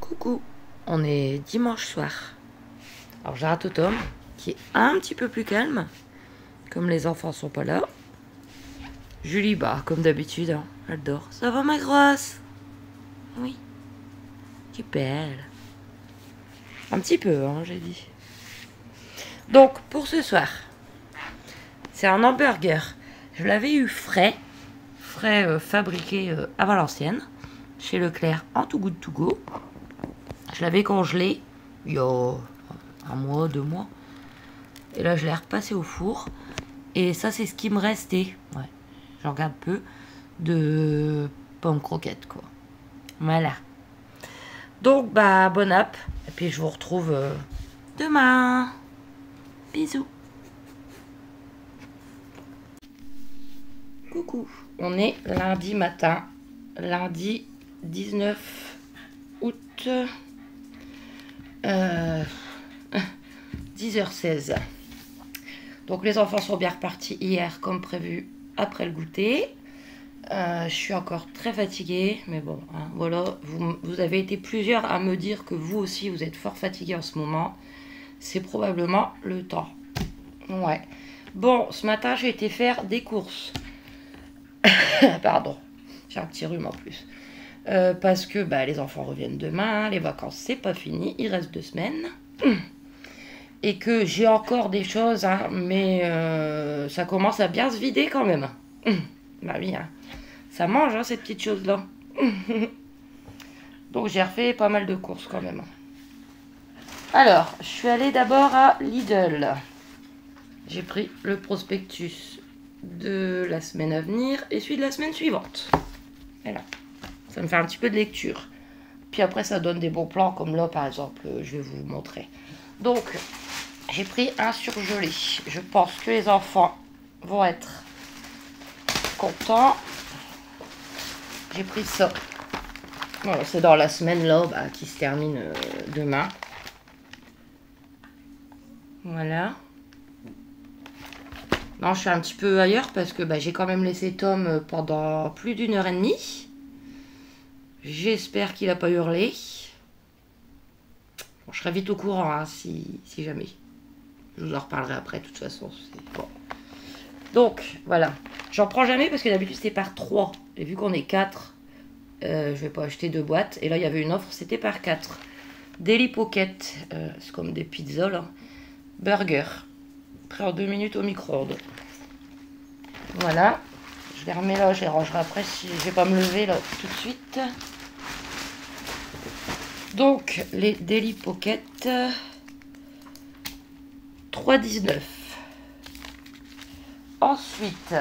Coucou, on est dimanche soir. Alors j'ai un totem qui est un petit peu plus calme, comme les enfants sont pas là. Julie, bah comme d'habitude, hein, elle dort. Ça va ma grosse? Oui. Tu belle. Un petit peu, hein, j'ai dit. Donc pour ce soir, c'est un hamburger. Je l'avais eu frais, frais euh, fabriqué euh, à Valenciennes, chez Leclerc en Too Good To Go. Je l'avais congelé il y a un mois, deux mois. Et là, je l'ai repassé au four. Et ça, c'est ce qui me restait. Ouais, j'en garde peu. De pommes croquettes, quoi. Voilà. Donc, bah, bon app. Et puis, je vous retrouve euh, demain. Bisous. Coucou. On est lundi matin. Lundi 19 août. Euh, 10h16. Donc les enfants sont bien repartis hier comme prévu après le goûter. Euh, je suis encore très fatiguée, mais bon, hein, voilà, vous, avez été plusieurs à me dire que vous aussi vous êtes fort fatigués en ce moment. C'est probablement le temps. Ouais. Bon, ce matin j'ai été faire des courses. Pardon, j'ai un petit rhume en plus. Euh, parce que bah, les enfants reviennent demain, les vacances c'est pas fini, il reste deux semaines. Et que j'ai encore des choses, hein, mais euh, ça commence à bien se vider quand même. Bah oui, hein. ça mange hein, ces petites choses-là. Donc j'ai refait pas mal de courses quand même. Alors, je suis allée d'abord à Lidl. J'ai pris le prospectus de la semaine à venir et celui de la semaine suivante. Voilà. Ça me fait un petit peu de lecture. Puis après, ça donne des bons plans, comme là, par exemple, je vais vous montrer. Donc, j'ai pris un surgelé. Je pense que les enfants vont être contents. J'ai pris ça. Voilà, c'est dans la semaine là, bah, qui se termine euh, demain. Voilà. Non, je suis un petit peu ailleurs parce que bah, j'ai quand même laissé Tom euh, pendant plus d'une heure et demie. J'espère qu'il n'a pas hurlé. Je serai vite au courant hein, si, si, jamais. Je vous en reparlerai après, de toute façon. Bon. Donc, voilà. J'en prends jamais parce que d'habitude c'était par 3. Et vu qu'on est 4, euh, je vais pas acheter deux boîtes. Et là, il y avait une offre, c'était par 4. Daily Pocket, euh, c'est comme des pizzas là. Burger. En 2 minutes au micro-ondes. Voilà. Je les remets là, je les rangerai après si je vais pas me lever là tout de suite. Donc, les Daily Pocket, 3,19. Ensuite,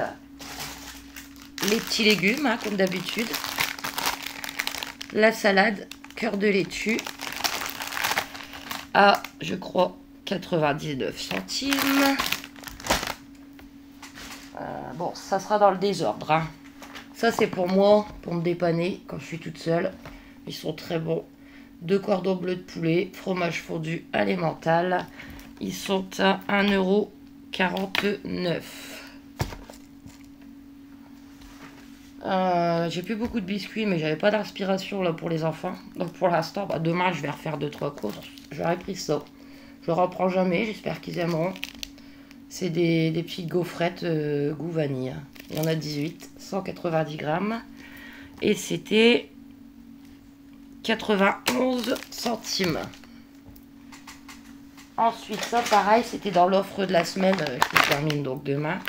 les petits légumes, hein, comme d'habitude. La salade, cœur de laitue, à, je crois, 99 centimes. Euh, bon, ça sera dans le désordre. Hein. Ça, c'est pour moi, pour me dépanner quand je suis toute seule. Ils sont très bons. Deux cordons bleus de poulet, fromage fondu alimental. Ils sont à 1,49€. Euh, J'ai plus beaucoup de biscuits, mais j'avais pas d'inspiration là pour les enfants. Donc pour l'instant, bah, demain je vais refaire 2-3 courses. J'aurais pris ça. Je reprends jamais, j'espère qu'ils aimeront. C'est des, petites gaufrettes euh, goût vanille. Il y en a 18, 190 grammes. Et c'était 91 centimes. Ensuite, ça pareil, c'était dans l'offre de la semaine euh, qui termine donc demain.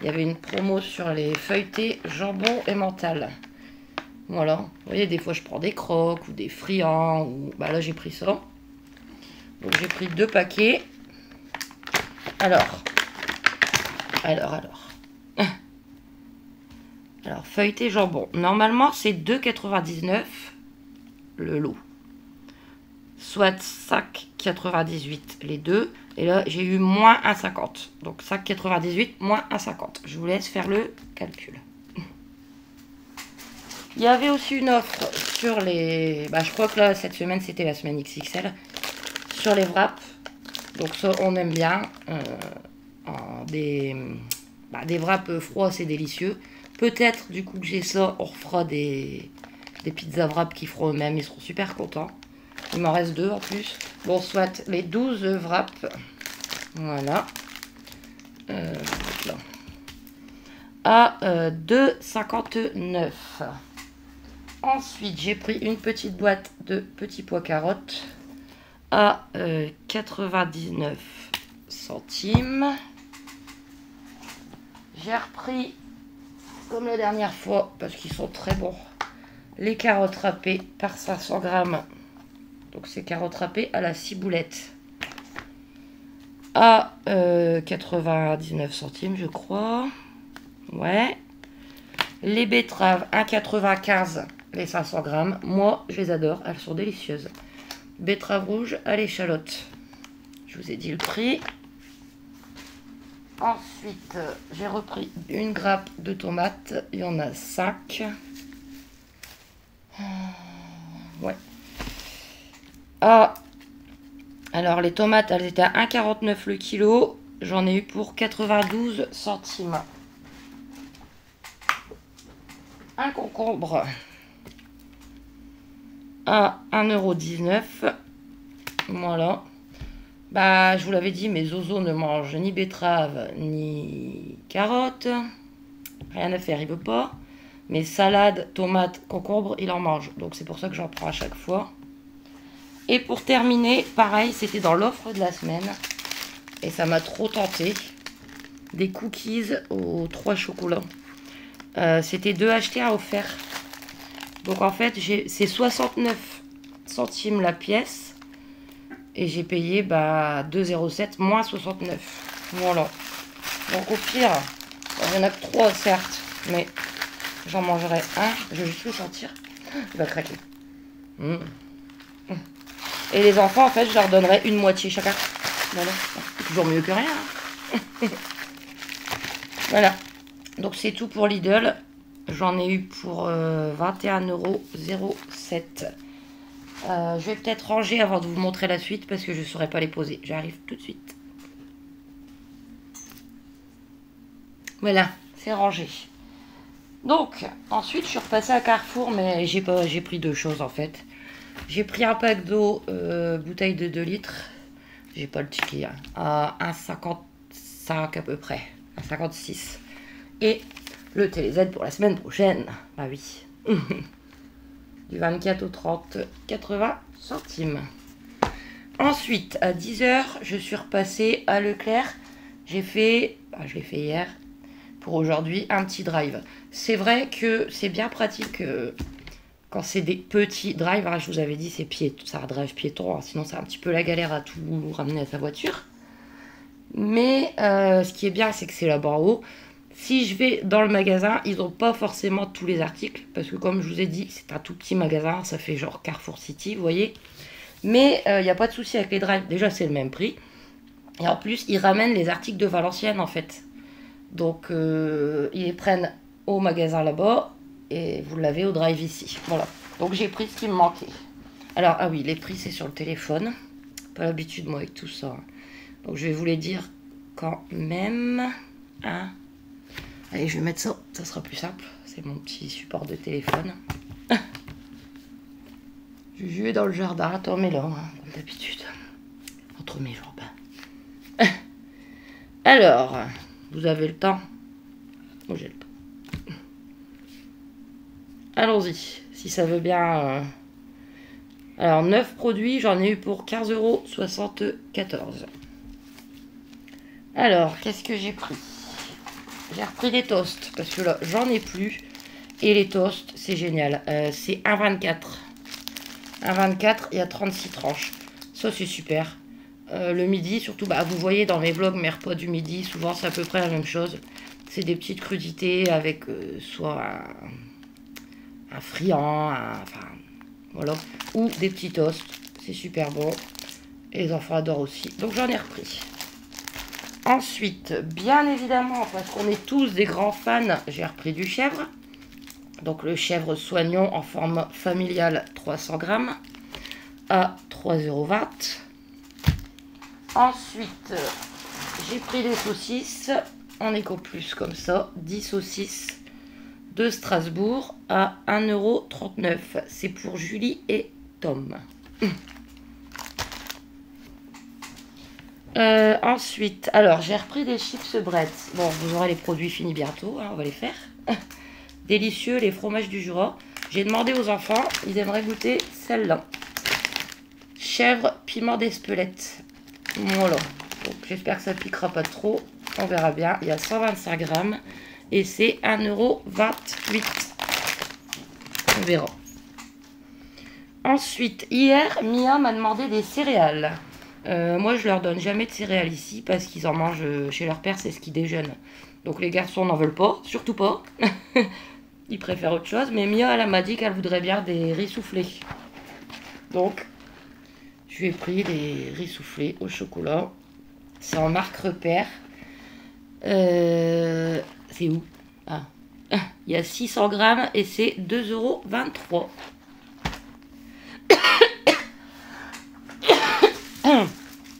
Il y avait une promo sur les feuilletés jambon et mental. Voilà. Vous voyez, des fois je prends des croques ou des friands. Bah là, j'ai pris ça. J'ai pris deux paquets. Alors. Alors, alors. Alors, feuilleté jambon. Normalement, c'est 2,99 le lot. Soit 5,98 les deux. Et là, j'ai eu moins 1,50. Donc 5,98 moins 1,50. Je vous laisse faire le calcul. Il y avait aussi une offre sur les... Bah, je crois que là, cette semaine, c'était la semaine XXL. Sur les wraps. Donc ça, on aime bien. Euh, des, bah, des wraps froids, c'est délicieux. Peut-être, du coup, que j'ai ça, on refera des, pizzas wrap qui feront eux-mêmes. Ils seront super contents. Il m'en reste deux en plus. Bon, soit les 12 wraps. Voilà. Euh. À euh, 2,59. Ensuite, j'ai pris une petite boîte de petits pois carottes à euh, 99 centimes. J'ai repris, comme la dernière fois, parce qu'ils sont très bons, les carottes râpées par 500 grammes. Donc c'est carottes râpées à la ciboulette. À euh, 99 centimes, je crois. Ouais. Les betteraves à 95 les 500 grammes. Moi, je les adore. Elles sont délicieuses. Betterave rouge à l'échalote. Je vous ai dit le prix. Ensuite, euh, j'ai repris une grappe de tomates. Il y en a 5. Ouais. Ah. Alors, les tomates, elles étaient à 1,49 le kilo. J'en ai eu pour 92 centimes. Un concombre à 1,19€. Voilà. Bah, je vous l'avais dit, mes oiseaux ne mangent ni betterave ni carottes. Rien à faire, il veut pas. Mais salade, tomates, concombre, il en mange. Donc c'est pour ça que j'en prends à chaque fois. Et pour terminer, pareil, c'était dans l'offre de la semaine. Et ça m'a trop tenté. Des cookies aux trois chocolats. Euh, c'était deux achetés à offert. Donc en fait, c'est 69 centimes la pièce. Et j'ai payé bah, 2,07 moins 69. Voilà. Donc au pire, il y en a que 3 certes. Mais j'en mangerai un. Je vais juste le sentir. Il va craquer. Mmh. Et les enfants, en fait, je leur donnerai une moitié chacun. Voilà. Toujours mieux que rien. voilà. Donc c'est tout pour Lidl. J'en ai eu pour euh, 21,07€. Euh, je vais peut-être ranger avant de vous montrer la suite parce que je ne saurais pas les poser. J'arrive tout de suite. Voilà, c'est rangé. Donc, ensuite, je suis repassée à Carrefour, mais j'ai pris deux choses en fait. J'ai pris un pack d'eau, euh, bouteille de 2 litres. J'ai pas le ticket, hein, à 1,55 à peu près, 1,56. Et le TéléZ pour la semaine prochaine. Bah oui. du 24 au 30, 80 centimes. Ensuite, à 10h, je suis repassée à Leclerc. J'ai fait, bah, je l'ai fait hier, pour aujourd'hui, un petit drive. C'est vrai que c'est bien pratique euh, quand c'est des petits drives. Hein, je vous avais dit, c'est pied, ça drive piéton, hein, sinon c'est un petit peu la galère à tout ramener à sa voiture. Mais euh, ce qui est bien, c'est que c'est là-bas en haut. Si je vais dans le magasin, ils n'ont pas forcément tous les articles. Parce que comme je vous ai dit, c'est un tout petit magasin. Ça fait genre Carrefour City, vous voyez. Mais il euh, n'y a pas de souci avec les drives. Déjà, c'est le même prix. Et en plus, ils ramènent les articles de Valenciennes, en fait. Donc, euh, ils les prennent au magasin là-bas. Et vous l'avez au drive ici. Voilà. Donc, j'ai pris ce qui me manquait. Alors, ah oui, les prix, c'est sur le téléphone. Pas l'habitude, moi, avec tout ça. Donc, je vais vous les dire quand même. Hein Allez, je vais mettre ça, ça sera plus simple. C'est mon petit support de téléphone. Juju est dans le jardin, attends, mais là, hein, comme d'habitude. Entre mes jambes. Alors, vous avez le temps Moi, j'ai le temps. Allons-y, si ça veut bien. Euh. Alors, 9 produits, j'en ai eu pour 15,74€. Alors, qu'est-ce que j'ai pris? J'ai repris des toasts parce que là, j'en ai plus. Et les toasts, c'est génial. Euh, c'est 1,24. 1,24, il y a 36 tranches. Ça, c'est super. Euh, le midi, surtout, bah, vous voyez dans mes vlogs, mes repas du midi, souvent c'est à peu près la même chose. C'est des petites crudités avec euh, soit un, un friand, enfin, voilà. Ou des petits toasts. C'est super bon. Et les enfants adorent aussi. Donc j'en ai repris. Ensuite, bien évidemment, parce qu'on est tous des grands fans, j'ai repris du chèvre. Donc le chèvre soignant en forme familiale 300 grammes à 3,20€. Ensuite, j'ai pris des saucisses en éco plus comme ça. 10 saucisses de Strasbourg à 1,39€. C'est pour Julie et Tom. Euh, ensuite, alors j'ai repris des chips Bretz. Bon, vous aurez les produits finis bientôt, hein, on va les faire. Délicieux, les fromages du Jura. J'ai demandé aux enfants, ils aimeraient goûter celle-là. Chèvre, piment d'Espelette. Voilà. J'espère que ça piquera pas trop. On verra bien. Il y a 125 grammes. Et c'est 1,28€. On verra. Ensuite, hier, Mia m'a demandé des céréales. Euh, moi, je leur donne jamais de céréales ici parce qu'ils en mangent euh, chez leur père, c'est ce qu'ils déjeunent. Donc les garçons n'en veulent pas, surtout pas. Ils préfèrent autre chose. Mais Mia, elle m'a dit qu'elle voudrait bien des riz soufflés. Donc, je lui ai pris des riz soufflés au chocolat. C'est en marque repère. Euh, c'est où? Ah, il y a 600 grammes et c'est 2,23 euros.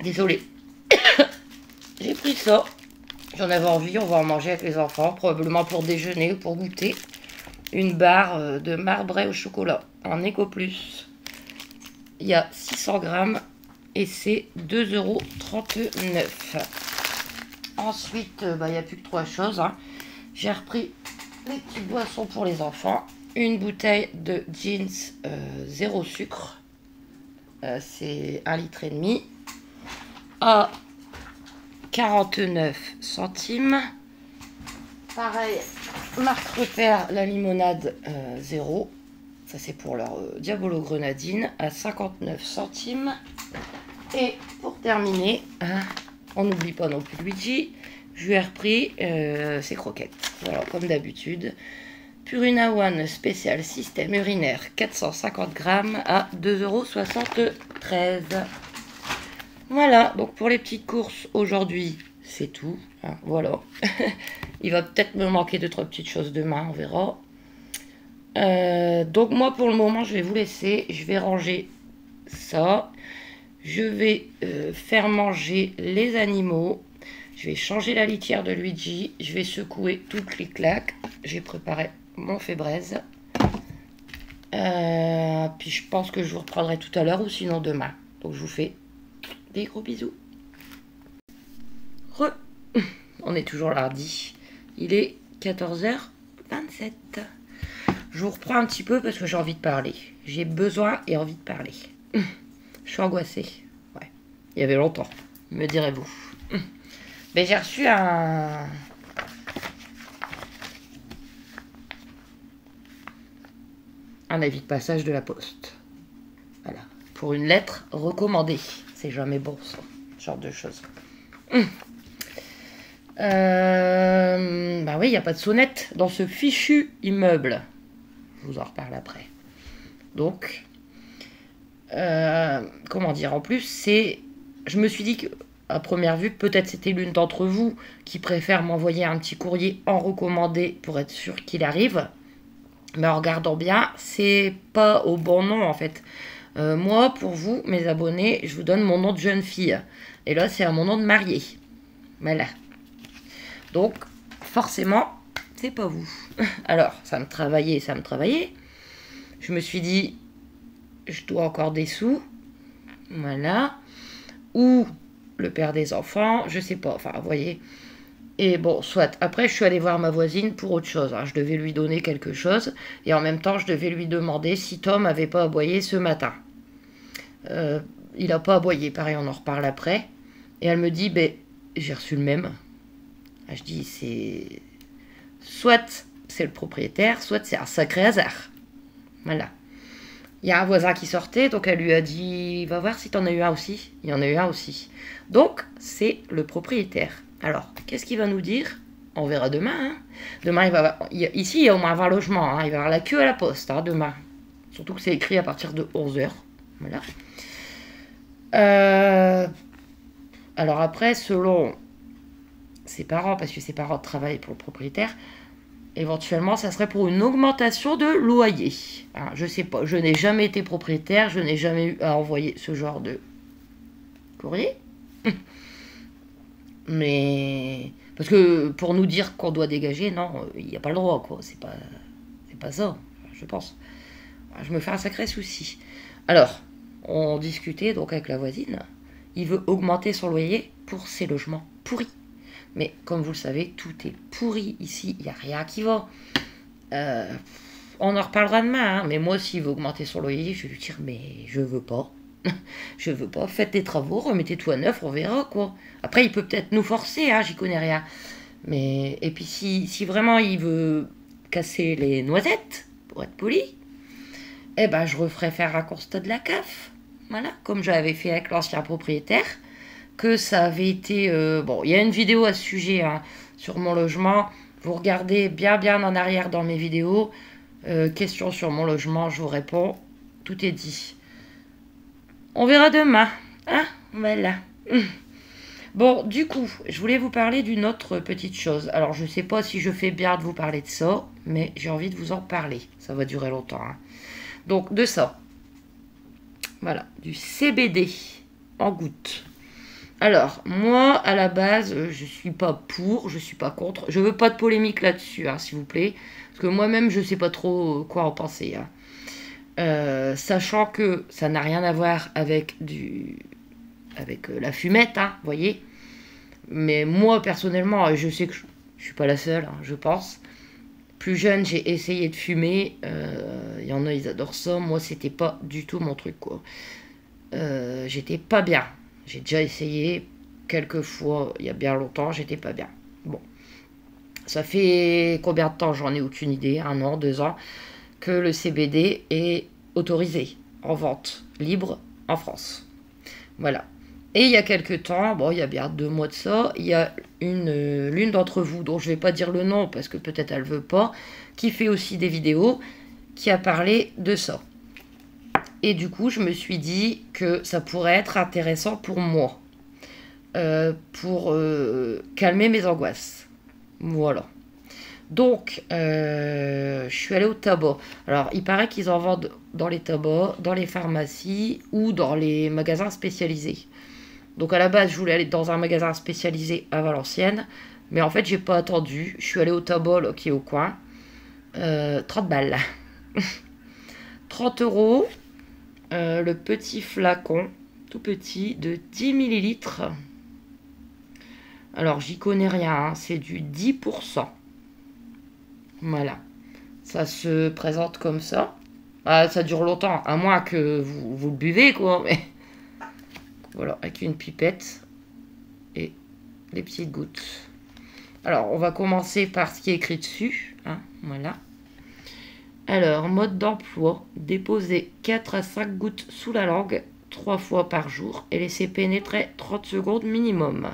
Désolée. J'ai pris ça. J'en avais envie, on va en manger avec les enfants, probablement pour déjeuner ou pour goûter. Une barre euh, de marbré au chocolat en Eco Plus. Il y a 600 grammes et c'est 2,39 euros. Ensuite, euh, bah, il n'y a plus que trois choses. Hein. J'ai repris les petites boissons pour les enfants. Une bouteille de jeans euh, zéro sucre. C'est un litre et demi à 49 centimes. Pareil, marque repère la limonade 0. Euh, Ça c'est pour leur euh, Diabolo Grenadine à 59 centimes. Et pour terminer, hein, on n'oublie pas non plus Luigi. Je lui ai repris euh, ses croquettes. Voilà, comme d'habitude. Purina One spécial système urinaire 450 grammes à 2,73 euros. Voilà, donc pour les petites courses aujourd'hui, c'est tout. Hein, voilà. Il va peut-être me manquer deux, trois petites choses demain, on verra. Euh, donc moi pour le moment je vais vous laisser. Je vais ranger ça. Je vais euh, faire manger les animaux. Je vais changer la litière de Luigi. Je vais secouer tout le clic-clac. J'ai préparé mon fait braise. Euh, puis je pense que je vous reprendrai tout à l'heure ou sinon demain. Donc je vous fais des gros bisous. Re. On est toujours lundi. Il est 14h27. Je vous reprends un petit peu parce que j'ai envie de parler. J'ai besoin et envie de parler. Je suis angoissée. Ouais. Il y avait longtemps, me direz-vous. Mais j'ai reçu un... Un avis de passage de la poste. Voilà. Pour une lettre recommandée. C'est jamais bon, ça. Ce genre de choses. Hum. Euh, bah oui, il n'y a pas de sonnette dans ce fichu immeuble. Je vous en reparle après. Donc, euh, comment dire, en plus, c'est. Je me suis dit que, à première vue, peut-être c'était l'une d'entre vous qui préfère m'envoyer un petit courrier en recommandé pour être sûr qu'il arrive. Mais en regardant bien, c'est pas au bon nom en fait. Euh, moi, pour vous, mes abonnés, je vous donne mon nom de jeune fille. Et là, c'est mon nom de mariée. Voilà. Donc, forcément, c'est pas vous. Alors, ça me travaillait, ça me travaillait. Je me suis dit, je dois encore des sous. Voilà. Ou le père des enfants, je sais pas. Enfin, vous voyez. Et bon, soit. Après, je suis allée voir ma voisine pour autre chose. Hein. Je devais lui donner quelque chose. Et en même temps, je devais lui demander si Tom avait pas aboyé ce matin. Euh, il n'a pas aboyé, pareil, on en reparle après. Et elle me dit, ben, j'ai reçu le même. Ah, je dis, c'est. Soit c'est le propriétaire, soit c'est un sacré hasard. Voilà. Il y a un voisin qui sortait, donc elle lui a dit, va voir si t'en as eu un aussi. Il y en a eu un aussi. Donc, c'est le propriétaire. Alors, qu'est-ce qu'il va nous dire? On verra demain. Hein. Demain, il va ici, il y a au moins 20 logements. Hein. Il va avoir la queue à la poste hein, demain. Surtout que c'est écrit à partir de 11h. Voilà. Euh, alors après, selon ses parents, parce que ses parents travaillent pour le propriétaire, éventuellement, ça serait pour une augmentation de loyer. Hein, je n'ai jamais été propriétaire, je n'ai jamais eu à envoyer ce genre de courrier. Mais parce que pour nous dire qu'on doit dégager, non, il n'y a pas le droit, quoi. C'est pas C'est pas ça, je pense. Je me fais un sacré souci. Alors, on discutait donc avec la voisine. Il veut augmenter son loyer pour ses logements pourris. Mais comme vous le savez, tout est pourri ici. Il n'y a rien qui va. Euh, on en reparlera demain. Hein. Mais moi, s'il veut augmenter son loyer, je vais lui dire Mais je veux pas. je veux pas. Faites des travaux, remettez tout à neuf, on verra quoi. Après, il peut peut-être nous forcer, hein, j'y connais rien. Mais et puis si, si vraiment il veut casser les noisettes, pour être poli, eh ben je referai faire un constat de la CAF. Voilà, comme j'avais fait avec l'ancien propriétaire, que ça avait été... Euh, bon, il y a une vidéo à ce sujet hein, sur mon logement. Vous regardez bien bien en arrière dans mes vidéos. Euh, question sur mon logement, je vous réponds. Tout est dit. On verra demain. Hein Voilà. Bon, du coup, je voulais vous parler d'une autre petite chose. Alors, je ne sais pas si je fais bien de vous parler de ça, mais j'ai envie de vous en parler. Ça va durer longtemps. Hein. Donc, de ça. Voilà, du CBD en gouttes. Alors, moi, à la base, je suis pas pour, je suis pas contre. Je veux pas de polémique là-dessus, hein, s'il vous plaît. Parce que moi-même, je sais pas trop quoi en penser. Hein. Euh, sachant que ça n'a rien à voir avec du avec euh, la fumette, hein, voyez. Mais moi, personnellement, je sais que je, ne suis pas la seule, hein, je pense. Plus jeune, j'ai essayé de fumer. Il euh, y en a, ils adorent ça. Moi, c'était pas du tout mon truc, j'étais pas bien. J'ai déjà essayé quelques fois, il y a bien longtemps, j'étais pas bien. Bon. Ça fait combien de temps? J'en ai aucune idée. Un an, deux ans. Que le CBD est autorisé en vente libre en France. Voilà. Et il y a quelques temps, bon, il y a bien deux mois de ça, il y a une euh, l'une d'entre vous, dont je ne vais pas dire le nom parce que peut-être elle veut pas, qui fait aussi des vidéos, qui a parlé de ça. Et du coup, je me suis dit que ça pourrait être intéressant pour moi, euh, pour euh, calmer mes angoisses. Voilà. Donc, je suis allée au tabac. Alors, il paraît qu'ils en vendent dans les tabacs, dans les pharmacies ou dans les magasins spécialisés. Donc à la base, je voulais aller dans un magasin spécialisé à Valenciennes. Mais en fait, j'ai pas attendu. Je suis allée au Tabol qui est au coin. 30 euh, balles. 30 euros. Euh, le petit flacon, tout petit, de 10 millilitres. Alors, j'y connais rien. Hein. C'est du 10%. Voilà. Ça se présente comme ça. Ah, ça dure longtemps, à moins que vous, vous le buvez, quoi. Mais voilà, avec une pipette et les petites gouttes. Alors, on va commencer par ce qui est écrit dessus. Hein, voilà. Alors, mode d'emploi. Déposer 4 à 5 gouttes sous la langue 3 fois par jour et laisser pénétrer 30 secondes minimum.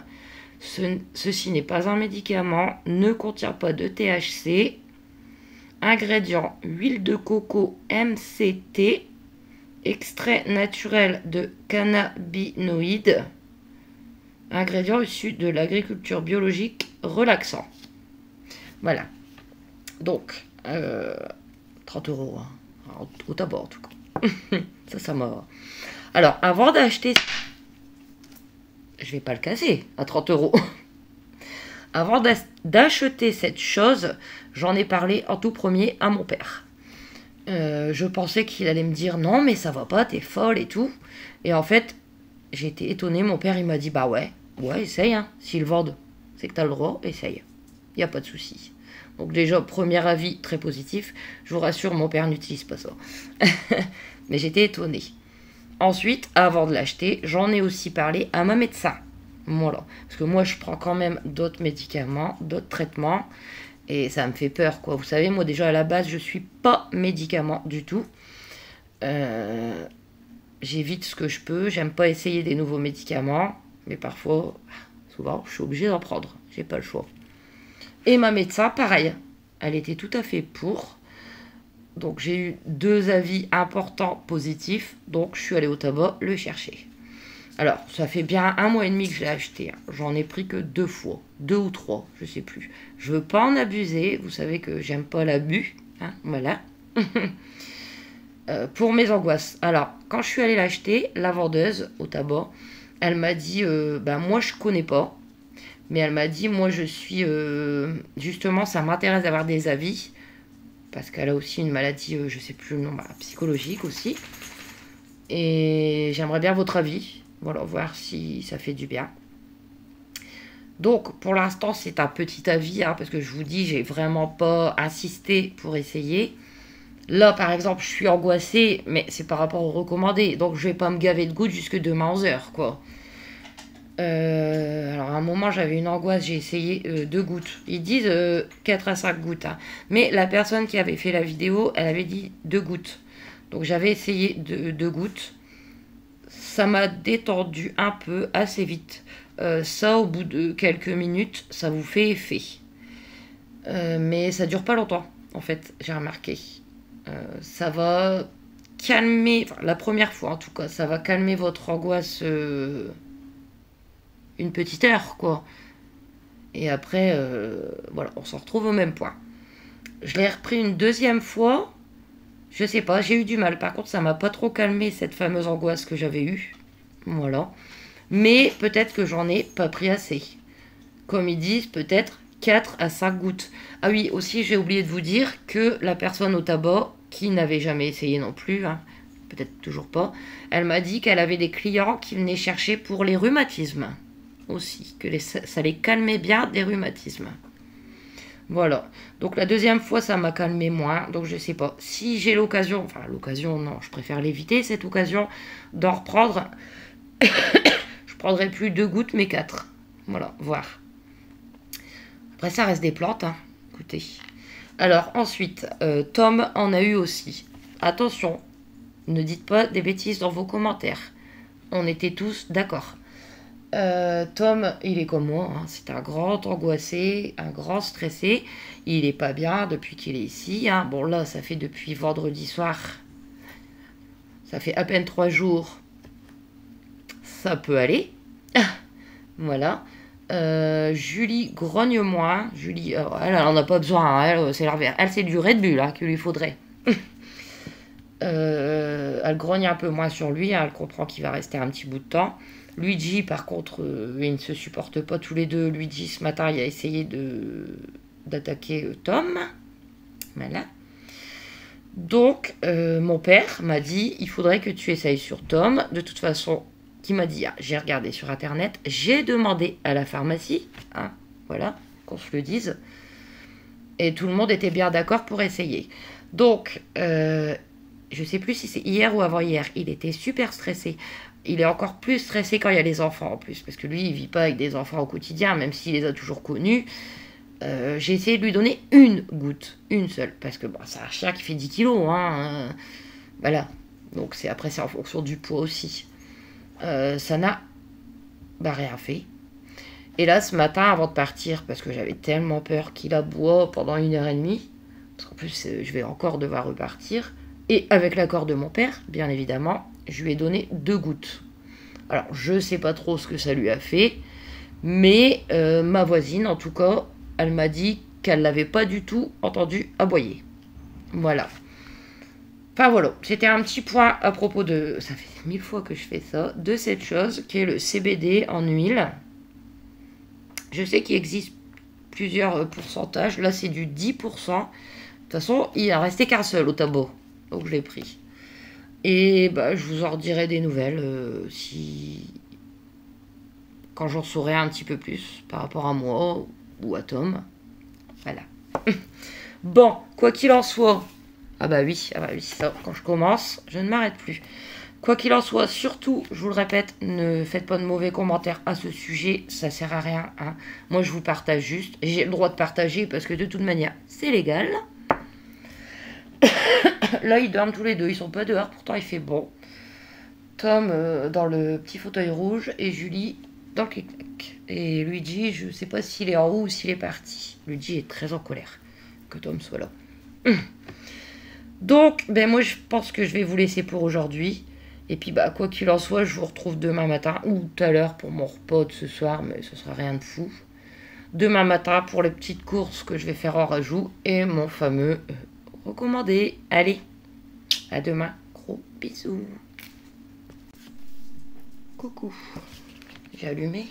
ceci n'est pas un médicament, ne contient pas de THC. Ingrédients huile de coco MCT, extrait naturel de cannabinoïdes, ingrédient issu de l'agriculture biologique relaxant. Voilà. Donc, 30 euh, euros hein. au tabac en tout cas. ça, ça m'a. Alors, avant d'acheter. Je vais pas le casser à 30 euros. avant d'acheter cette chose, j'en ai parlé en tout premier à mon père. Euh, je pensais qu'il allait me dire non, mais ça va pas, t'es folle et tout. Et en fait, j'ai été étonnée. Mon père, il m'a dit bah ouais, ouais, essaye. Hein. S'ils vendent, c'est que t'as le droit, essaye. N'y a pas de souci. Donc, déjà, premier avis très positif. Je vous rassure, mon père n'utilise pas ça. mais j'étais étonnée. Ensuite, avant de l'acheter, j'en ai aussi parlé à ma médecin. Voilà. Parce que moi, je prends quand même d'autres médicaments, d'autres traitements. Et ça me fait peur, quoi. Vous savez, moi déjà à la base, je suis pas médicament du tout. Euh, j'évite ce que je peux. J'aime pas essayer des nouveaux médicaments. Mais parfois, souvent, je suis obligée d'en prendre. J'ai pas le choix. Et ma médecin, pareil. Elle était tout à fait pour. Donc j'ai eu deux avis importants positifs. Donc je suis allée au tabac le chercher. Alors, ça fait bien un mois et demi que je l'ai acheté. Hein. J'en ai pris que deux fois. Deux ou trois, je sais plus. Je veux pas en abuser. Vous savez que j'aime pas l'abus. Hein, voilà. Euh, pour mes angoisses. Alors, quand je suis allée l'acheter, la vendeuse au tabac, elle m'a dit euh, ben moi je connais pas. Mais elle m'a dit moi je suis euh, justement ça m'intéresse d'avoir des avis parce qu'elle a aussi une maladie, je sais plus le nom, bah, psychologique aussi. Et j'aimerais bien votre avis, voilà, voir si ça fait du bien. Donc, pour l'instant, c'est un petit avis, hein, parce que je vous dis, j'ai vraiment pas insisté pour essayer. Là, par exemple, je suis angoissée, mais c'est par rapport au recommandé. Donc, je vais pas me gaver de gouttes jusque demain 11h, quoi. Euh, alors, à un moment, j'avais une angoisse, j'ai essayé euh, deux gouttes. Ils disent 4 euh, à 5 gouttes. Hein. Mais la personne qui avait fait la vidéo, elle avait dit deux gouttes. Donc, j'avais essayé deux gouttes. Ça m'a détendu un peu, assez vite. ça, au bout de quelques minutes, ça vous fait effet. mais ça dure pas longtemps, en fait, j'ai remarqué. ça va calmer, la première fois en tout cas, ça va calmer votre angoisse une petite heure, quoi. Et après, euh, voilà, on s'en retrouve au même point. Je l'ai repris une deuxième fois. Je sais pas, j'ai eu du mal. Par contre, ça m'a pas trop calmé cette fameuse angoisse que j'avais eue. Voilà. Mais peut-être que j'en ai pas pris assez. Comme ils disent, peut-être 4 à 5 gouttes. Ah oui, aussi, j'ai oublié de vous dire que la personne au tabac, qui n'avait jamais essayé non plus, hein, peut-être toujours pas, elle m'a dit qu'elle avait des clients qui venaient chercher pour les rhumatismes aussi, que ça les calmait bien des rhumatismes. Voilà. Donc la deuxième fois, ça m'a calmé moins. Donc je sais pas. Si j'ai l'occasion, enfin l'occasion, non, je préfère l'éviter, cette occasion d'en reprendre. je prendrai plus deux gouttes, mais quatre. Voilà, voir. Après, ça reste des plantes, hein. Écoutez. Alors ensuite, euh, Tom en a eu aussi. Attention, ne dites pas des bêtises dans vos commentaires. On était tous d'accord. Euh, Tom, il est comme moi, hein. c'est un grand angoissé, un grand stressé. Il est pas bien depuis qu'il est ici. Hein. Bon, là, ça fait depuis vendredi soir. Ça fait à peine trois jours. Ça peut aller. voilà. Euh, Julie grogne moins. Julie, euh, elle, en a pas besoin. Hein. Elle, c'est Elle, c'est du Red Bull qu'il lui faudrait. elle grogne un peu moins sur lui. Elle comprend qu'il va rester un petit bout de temps. Luigi, par contre, euh, ils ne se supportent pas tous les deux. Luigi, ce matin, il a essayé d'attaquer euh, Tom. Voilà. Donc, euh, mon père m'a dit, il faudrait que tu essayes sur Tom. De toute façon, qui m'a dit, ah, j'ai regardé sur Internet, j'ai demandé à la pharmacie, hein, voilà, qu'on se le dise. Et tout le monde était bien d'accord pour essayer. Donc, je je sais plus si c'est hier ou avant-hier, il était super stressé il est encore plus stressé quand il y a les enfants en plus, parce que lui, il vit pas avec des enfants au quotidien, même s'il les a toujours connus. Euh, j'ai essayé de lui donner une goutte, une seule, parce que bon, c'est un chien qui fait 10 kilos, hein, voilà. Donc c'est après c'est en fonction du poids aussi. Euh, ça n'a bah, rien fait. Et là, ce matin, avant de partir, parce que j'avais tellement peur qu'il aboie pendant une heure et demie, parce qu'en plus, euh, je vais encore devoir repartir, et avec l'accord de mon père, bien évidemment, je lui ai donné deux gouttes. Alors, je sais pas trop ce que ça lui a fait, mais euh, ma voisine, en tout cas, elle m'a dit qu'elle l'avait pas du tout entendu aboyer. Voilà. Enfin voilà, c'était un petit point à propos de, ça fait mille fois que je fais ça, de cette chose qui est le CBD en huile. Je sais qu'il existe plusieurs euh, pourcentages, là c'est du 10%. De toute façon, il a resté qu'un seul au tableau, donc je l'ai pris. Et bah, je vous en redirai des nouvelles euh, si. quand j'en saurai un petit peu plus par rapport à moi ou à Tom. Voilà. bon, quoi qu'il en soit. Ah bah oui, ah bah oui, ça, quand je commence, je ne m'arrête plus. Quoi qu'il en soit, surtout, je vous le répète, ne faites pas de mauvais commentaires à ce sujet, ça sert à rien. Hein. Moi, je vous partage juste. J'ai le droit de partager parce que de toute manière, c'est légal. Là, ils dorment tous les deux. Ils sont pas dehors, pourtant il fait bon. Tom euh, dans le petit fauteuil rouge et Julie dans le clic Et Luigi, je sais pas s'il est en haut ou s'il est parti. Luigi est très en colère que Tom soit là. Donc, ben moi je pense que je vais vous laisser pour aujourd'hui. Et puis bah quoi qu'il en soit, je vous retrouve demain matin ou tout à l'heure pour mon repas de ce soir, mais ce sera rien de fou. Demain matin pour les petites courses que je vais faire en rajout et mon fameux euh, recommandé. Allez, à demain. Gros bisous. Coucou. J'ai allumé.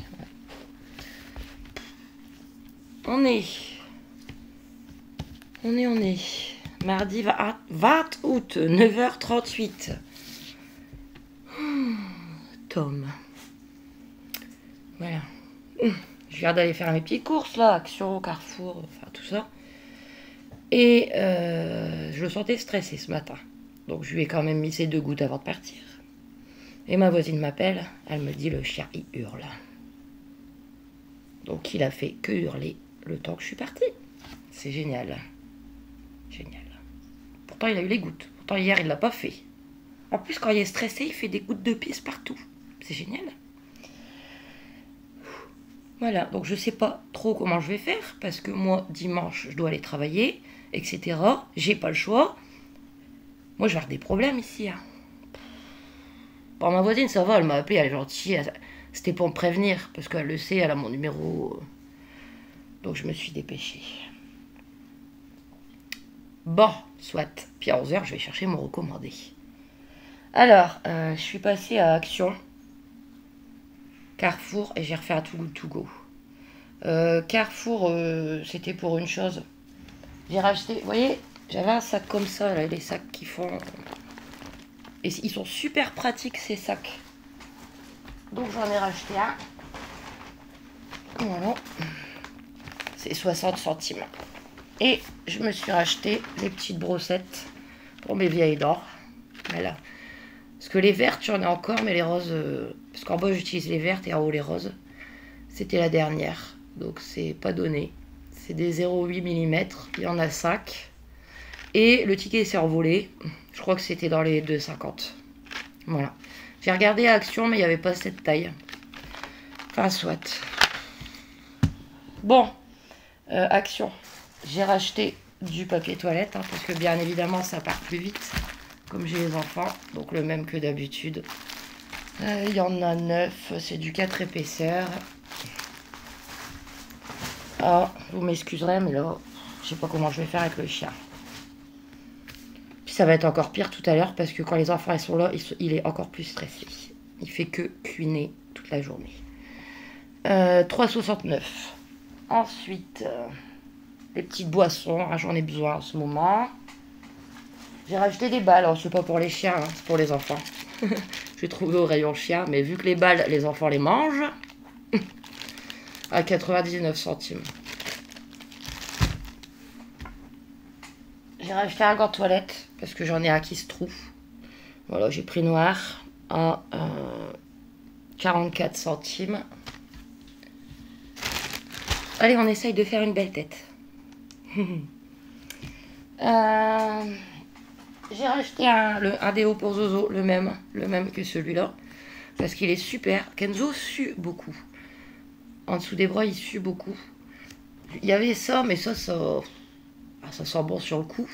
On est. On est, on est. Mardi 20 20 août, 9h38. Tom. Voilà. Je viens d'aller faire mes petites courses là, Action, Carrefour, enfin tout ça. Et euh, je le sentais stressé ce matin. Donc je lui ai quand même mis ces deux gouttes avant de partir. Et ma voisine m'appelle, elle me dit le chien il hurle. Donc il a fait que hurler le temps que je suis partie. C'est génial. Génial. Pourtant il a eu les gouttes. Pourtant hier il l'a pas fait. En plus quand il est stressé, il fait des gouttes de pisse partout. C'est génial. Voilà, donc je sais pas trop comment je vais faire parce que moi dimanche je dois aller travailler, etc. J'ai pas le choix. Moi je vais avoir des problèmes ici. hein. Bon, ma voisine ça va, elle m'a appelé, elle est gentille. C'était pour me prévenir parce qu'elle le sait, elle a mon numéro. Donc je me suis dépêchée. Bon, soit. Puis à 11h, je vais chercher mon recommandé. Alors, euh, je suis passée à Action. Carrefour et j'ai refait à Good To Go. Euh, Carrefour, euh, c'était pour une chose. J'ai racheté, vous voyez, j'avais un sac comme ça, les sacs qui font. Et ils sont super pratiques ces sacs. Donc j'en ai racheté un. Voilà. C'est 60 centimes. Et je me suis racheté les petites brossettes pour mes vieilles dents. Voilà. Parce que les vertes, j'en ai encore, mais les roses. euh, Parce qu'en bas, j'utilise les vertes et en haut, les roses. C'était la dernière. Donc, c'est pas donné. C'est des 0,8 mm. Il y en a 5. Et le ticket s'est envolé. Je crois que c'était dans les 2,50. Voilà. J'ai regardé à Action, mais il n'y avait pas cette taille. Enfin, soit. Bon. Euh, Action. J'ai racheté du papier toilette, hein, parce que bien évidemment, ça part plus vite comme j'ai les enfants, donc le même que d'habitude. Euh, Il y en a 9, c'est du 4 épaisseurs. Ah, vous m'excuserez, mais là, je sais pas comment je vais faire avec le chien. Puis ça va être encore pire tout à l'heure parce que quand les enfants ils sont là, il est encore plus stressé. Il fait que cuiner toute la journée. Euh, 3,69. Ensuite, euh, les petites boissons, hein, j'en ai besoin en ce moment. J'ai rajouté des balles, alors c'est pas pour les chiens, hein, c'est pour les enfants. J'ai trouvé au rayon chien, mais vu que les balles, les enfants les mangent, à 99 centimes. J'ai rajouté un gant toilette, parce que j'en ai un qui se trouve. Voilà, j'ai pris noir à euh, 44 centimes. Allez, on essaye de faire une belle tête. Euh, j'ai racheté un, un déo pour Zozo, le même, le même que celui-là, parce qu'il est super. Kenzo sue beaucoup. En dessous des bras, il sue beaucoup. Il y avait ça, mais ça, ça, ah, ça sent bon sur le coup.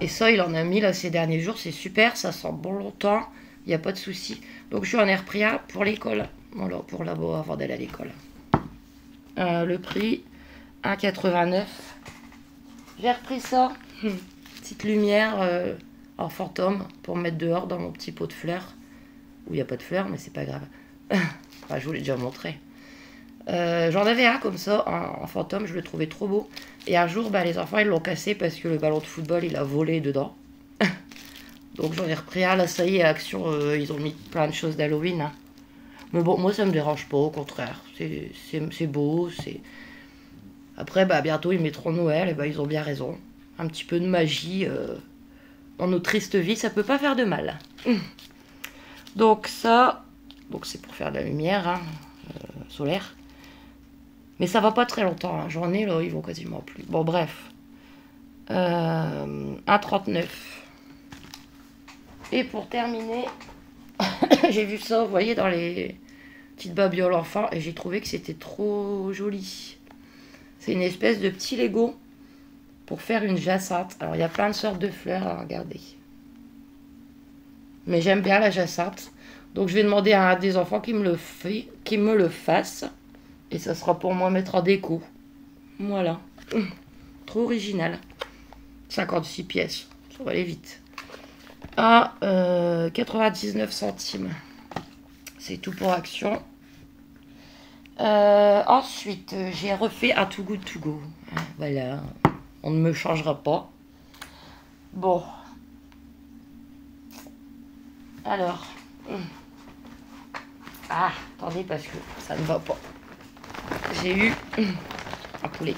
Et ça, il en a mis là ces derniers jours, c'est super, ça sent bon longtemps, il n'y a pas de souci. Donc je en ai repris pour l'école, voilà, pour là-bas avant d'aller à l'école. Euh, le prix, 1,89. J'ai repris ça, petite lumière euh, en fantôme pour mettre dehors dans mon petit pot de fleurs. Où il n'y a pas de fleurs, mais c'est pas grave. Enfin, je vous l'ai déjà montré. Euh, J'en avais un comme ça, en fantôme, je le trouvais trop beau. Et un jour, bah, les enfants, ils l'ont cassé parce que le ballon de football, il a volé dedans. Donc j'en ai repris un, là, ça y est, Action, euh, ils ont mis plein de choses d'Halloween. hein. Mais bon, moi, ça me dérange pas, au contraire. C'est- beau, c'est... Après, bah, bientôt, ils mettront Noël, et bah, ils ont bien raison. Un petit peu de magie euh, dans nos tristes vies, ça peut pas faire de mal. Donc ça, donc c'est pour faire de la lumière hein, euh, solaire. Mais ça va pas très longtemps. hein. J'en ai là, ils vont quasiment plus. Bon, bref. Euh, 1,39. Et pour terminer, j'ai vu ça, vous voyez, dans les petites babioles enfants, et j'ai trouvé que c'était trop joli. C'est une espèce de petit Lego pour faire une jacinthe. Alors, il y a plein de sortes de fleurs à regarder. Mais j'aime bien la jacinthe. Donc, je vais demander à un des enfants qui qui me le fasse. Et ça sera pour moi mettre en déco. Voilà. Trop original. 56 pièces. Ça va aller vite. À euh, 99 centimes. C'est tout pour Action. Euh, ensuite, euh, j'ai refait un Too Good To Go. Voilà. On ne me changera pas. Bon. Alors. Ah, attendez parce que ça ne va pas. J'ai eu un poulet.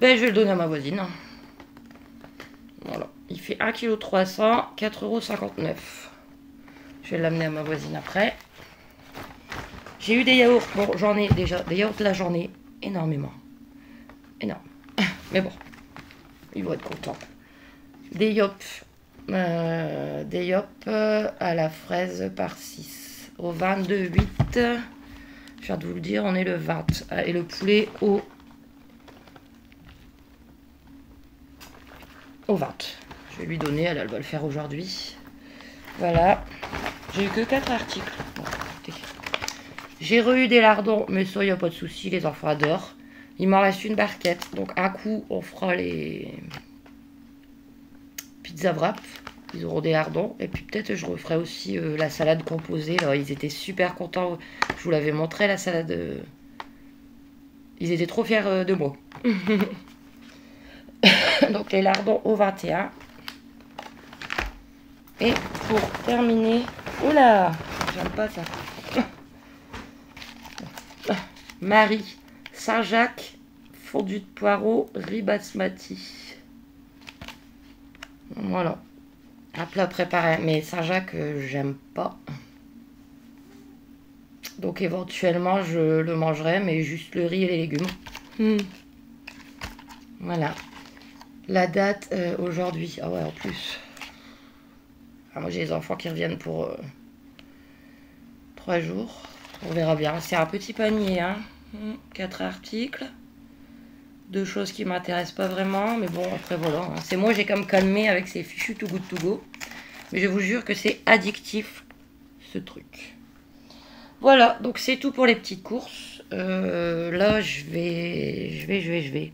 Ben, je vais le donner à ma voisine. Voilà. Il fait 1,3 kg, 4,59 Je vais l'amener à ma voisine après. J'ai eu des yaourts. Bon, j'en ai déjà. Des yaourts, là, j'en ai énormément. Énorme. Mais bon, ils vont être contents. Des yop. euh, des yop euh, à la fraise par 6. Au 22,8. Je viens de vous le dire, on est le 20. Ah, Et le poulet au. Au 20. Je vais lui donner, elle, va le faire aujourd'hui. Voilà. J'ai eu que 4 articles. J'ai re-eu des lardons, mais ça, il n'y a pas de souci, les enfants adorent. Il m'en reste une barquette. Donc, à coup, on fera les pizza wrap. Ils auront des lardons. Et puis, peut-être, je referai aussi euh, la salade composée. Ils étaient super contents. Je vous l'avais montré, la salade. euh. Ils étaient trop fiers euh, de moi. Donc, les lardons au 21. Et pour terminer. Oula J'aime pas ça. Marie, Saint-Jacques, fondu de poireaux, riz basmati. Voilà. Un plat préparé. Mais Saint-Jacques, euh, j'aime pas. Donc éventuellement, je le mangerai, mais juste le riz et les légumes. Hmm. Voilà. La date euh, aujourd'hui. Ah ouais, en plus. Ah, moi, j'ai les enfants qui reviennent pour euh, trois jours. On verra bien. C'est un petit panier, hein. Hmm, Quatre articles. Deux choses qui m'intéressent pas vraiment, mais bon, après voilà. hein. C'est moi, j'ai comme calmé avec ces fichus Too Good To Go. Mais je vous jure que c'est addictif, ce truc. Voilà, donc c'est tout pour les petites courses. Euh, là, je vais, je vais, je vais, je vais.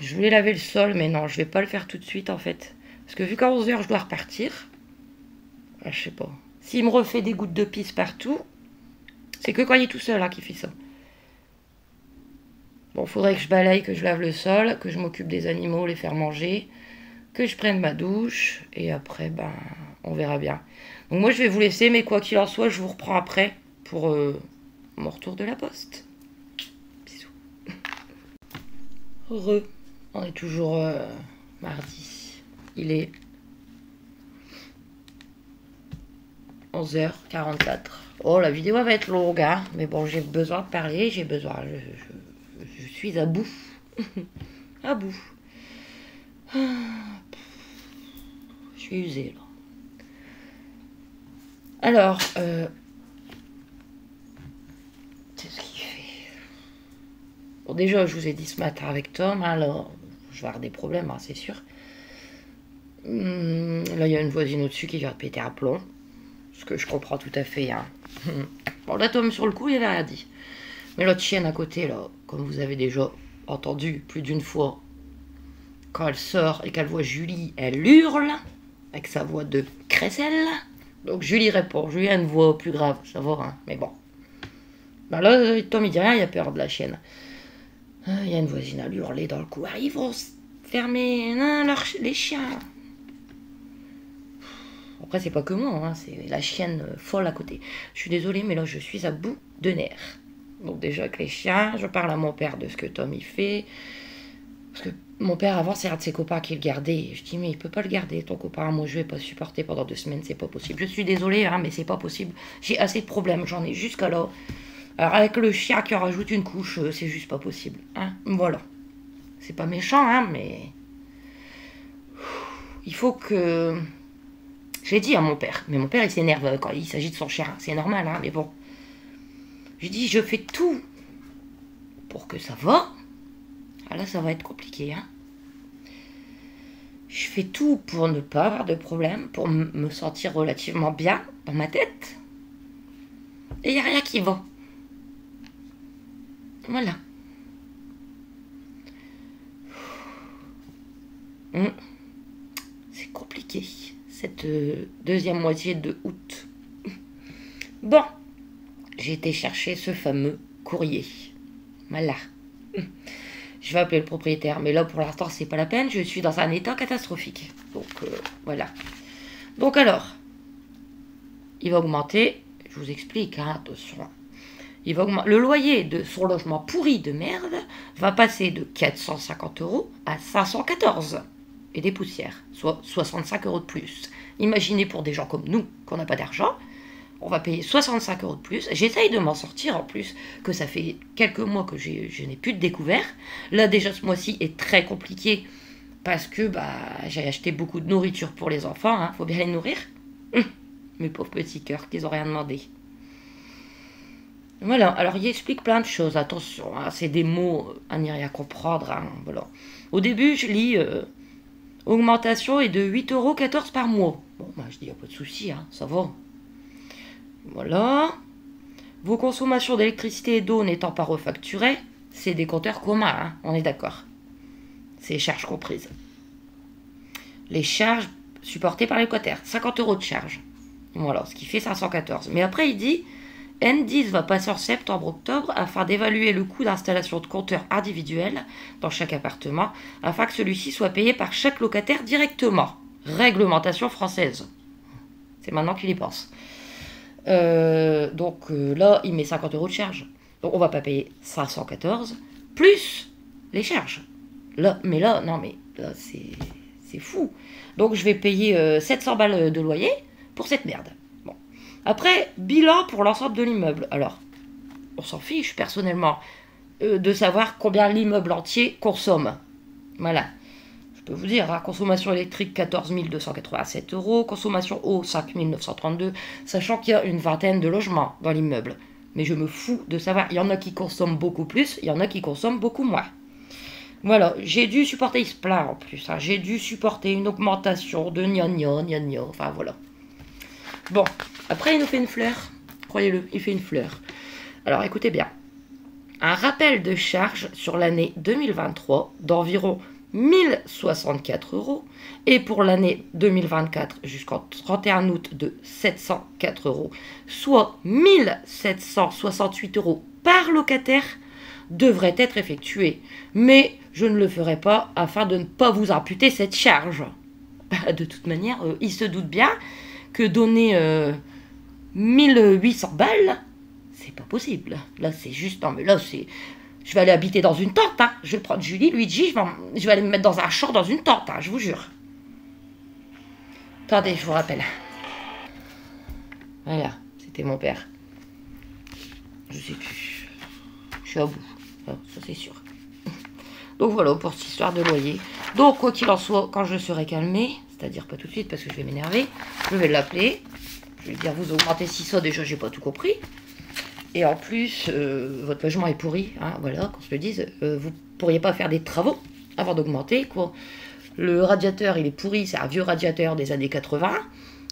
Je voulais laver le sol, mais non, je vais pas le faire tout de suite en fait. Parce que vu qu'à 11h, je dois repartir. Ah, je sais pas. S'il me refait des gouttes de pisse partout, c'est que quand il est tout seul là qui fait ça. Bon, faudrait que je balaye, que je lave le sol, que je m'occupe des animaux, les faire manger, que je prenne ma douche, et après, ben, on verra bien. Donc moi, je vais vous laisser, mais quoi qu'il en soit, je vous reprends après pour euh, mon retour de la poste. Bisous. Heureux. On est toujours euh, mardi. Il est 11h44. Oh, la vidéo va être longue, hein. Mais bon, j'ai besoin de parler, j'ai besoin. Suis à bout. à bout. Je suis usée, là. Alors, euh, c'est ce qu'il fait. Bon, déjà, je vous ai dit ce matin avec Tom, hein, alors, je vais avoir des problèmes, hein, c'est sûr. Hum, là, il y a une voisine au-dessus qui vient de péter un plomb. Ce que je comprends tout à fait. Hein. Bon, là, Tom, sur le coup, il avait rien dit. Mais l'autre chienne à côté, là, comme vous avez déjà entendu plus d'une fois, quand elle sort et qu'elle voit Julie, elle hurle avec sa voix de crécelle. Donc Julie répond. Julie a une voix plus grave, ça va, hein, mais bon. Ben là, euh, Tom, il dit rien, il a peur de la chienne. Ah, Il y a une voisine à lui hurler dans le couloir. Ils vont fermer hein, les chiens. Après, c'est pas que moi, hein, c'est la chienne euh, folle à côté. Je suis désolée, mais là, je suis à bout de nerfs. Donc, déjà, avec les chiens, je parle à mon père de ce que Tom il fait. Parce que mon père, avant, c'est un de ses copains qui le gardait. Je dis, mais il peut pas le garder, ton copain. Moi, je vais pas supporter pendant deux semaines, c'est pas possible. Je suis désolée, hein, mais c'est pas possible. J'ai assez de problèmes, j'en ai jusqu'à là. Alors, avec le chien qui en rajoute une couche, euh, c'est juste pas possible. Hein. Voilà. C'est pas méchant, hein, mais. Il faut que. Je l'ai dit à mon père, mais mon père il s'énerve quand il s'agit de son chien, c'est normal, hein, mais bon. J'ai dit, je fais tout pour que ça va. Ah là, ça va être compliqué, hein. Je fais tout pour ne pas avoir de problème, pour me sentir relativement bien dans ma tête. Et il n'y a rien qui va. Voilà. Hum. C'est compliqué, cette euh, deuxième moitié de août. Bon, j'ai été chercher ce fameux courrier. Voilà. je vais appeler le propriétaire. Mais là, pour l'instant, c'est pas la peine. Je suis dans un état catastrophique. Donc, euh, voilà. Donc, alors, il va augmenter. Je vous explique, hein, attention. Il va augmenter. Le loyer de son logement pourri de merde va passer de 450 euros à 514 et des poussières, soit 65 euros de plus. Imaginez pour des gens comme nous, qu'on n'a pas d'argent, on va payer 65 euros de plus. J'essaye de m'en sortir en plus, que ça fait quelques mois que je n'ai plus de découvert. Là déjà ce mois-ci est très compliqué parce que bah, j'ai acheté beaucoup de nourriture pour les enfants, hein, faut bien les nourrir. Hum, mes pauvres petits cœurs qu'ils n'ont rien demandé. Voilà, alors il explique plein de choses, attention, hein, c'est des mots euh, à n'y rien comprendre. hein. Au début, je lis euh, augmentation est de 8,14 euros par mois. Bon, bah, je dis, y a pas de souci, hein, ça va. Voilà. Vos consommations d'électricité et d'eau n'étant pas refacturées, c'est des compteurs communs, hein, on est d'accord. C'est charges comprises. Les charges supportées par locataires, 50 euros de charge. Voilà, ce qui fait 514. Mais après, il dit N10 va passer en septembre-octobre afin d'évaluer le coût d'installation de compteurs individuels dans chaque appartement, afin que celui-ci soit payé par chaque locataire directement. Réglementation française. C'est maintenant qu'il y pense. Euh, donc euh, là, il met 50 euros de charge. Donc on va pas payer 514 plus les charges. Là, mais là, non, mais là, c'est fou. Donc je vais payer euh, 700 balles de loyer pour cette merde. Bon. Après, bilan pour l'ensemble de l'immeuble. Alors, on s'en fiche personnellement euh, de savoir combien l'immeuble entier consomme. Voilà. Peux vous dire, hein, consommation électrique 14 287 euros, consommation eau 5 932, sachant qu'il y a une vingtaine de logements dans l'immeuble. Mais je me fous de savoir, il y en a qui consomment beaucoup plus, il y en a qui consomment beaucoup moins. Voilà, j'ai dû supporter, il se plaint en plus, hein, j'ai dû supporter une augmentation de gna gna gna gna, enfin voilà. Bon, après il nous fait une fleur, croyez-le, il fait une fleur. Alors écoutez bien, un rappel de charge sur l'année 2023 d'environ 1064 euros et pour l'année 2024 jusqu'en 31 août de 704 euros, soit 1768 euros par locataire devrait être effectué. Mais je ne le ferai pas afin de ne pas vous imputer cette charge. De toute manière, euh, il se doute bien que donner euh, 1800 balles, c'est pas possible. Là, c'est juste. Non, mais là, c'est. Je vais aller habiter dans une tente. Hein. Je vais prendre Julie, Luigi, je vais, je vais aller me mettre dans un champ, dans une tente, hein, je vous jure. Attendez, je vous rappelle. Voilà, c'était mon père. Je sais plus. Je suis à bout. Ça, c'est sûr. Donc voilà pour cette histoire de loyer. Donc, quoi qu'il en soit, quand je serai calmée, c'est-à-dire pas tout de suite parce que je vais m'énerver, je vais l'appeler. Je vais lui dire vous augmentez 600, déjà j'ai pas tout compris. Et en plus, euh, votre logement est pourri, hein, voilà, qu'on se le dise. Euh, vous pourriez pas faire des travaux avant d'augmenter. Le radiateur, il est pourri, c'est un vieux radiateur des années 80.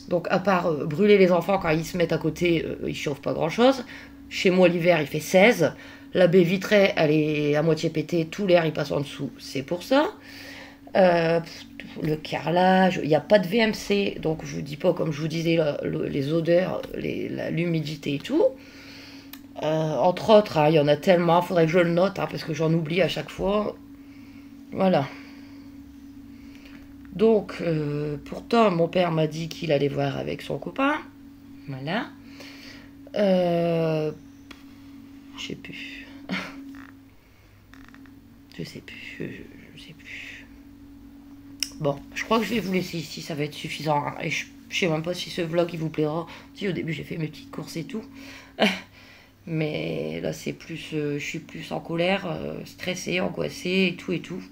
Donc, à part euh, brûler les enfants quand ils se mettent à côté, euh, ils chauffent pas grand-chose. Chez moi, l'hiver, il fait 16. La baie vitrée, elle est à moitié pétée, tout l'air, il passe en dessous. C'est pour ça. Le carrelage, il n'y a pas de VMC, donc je vous dis pas, comme je vous disais, les odeurs, l'humidité et tout. Euh, entre autres, hein, il y en a tellement, faudrait que je le note, hein, parce que j'en oublie à chaque fois. Voilà. Donc, euh, pourtant, mon père m'a dit qu'il allait voir avec son copain. Voilà. Euh, je sais plus. je sais plus. Je, je- sais plus. Bon, je crois que je vais vous laisser ici, ça va être suffisant. hein. Et je, je sais même pas si ce vlog il vous plaira. Si au début j'ai fait mes petites courses et tout. Mais là c'est plus. euh, je suis plus en colère, euh, stressée, angoissée et tout et tout.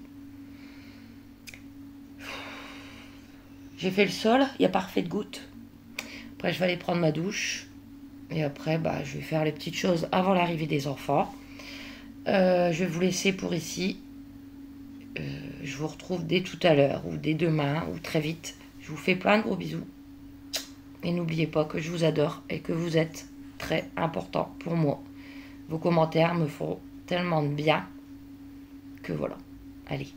J'ai fait le sol, il n'y a pas refait de gouttes. Après je vais aller prendre ma douche. Et après bah, je vais faire les petites choses avant l'arrivée des enfants. Euh, je vais vous laisser pour ici. Je vous retrouve dès tout à l'heure, ou dès demain, ou très vite. Je vous fais plein de gros bisous. Et n'oubliez pas que je vous adore et que vous êtes très important pour moi. Vos commentaires me font tellement de bien que voilà. Allez,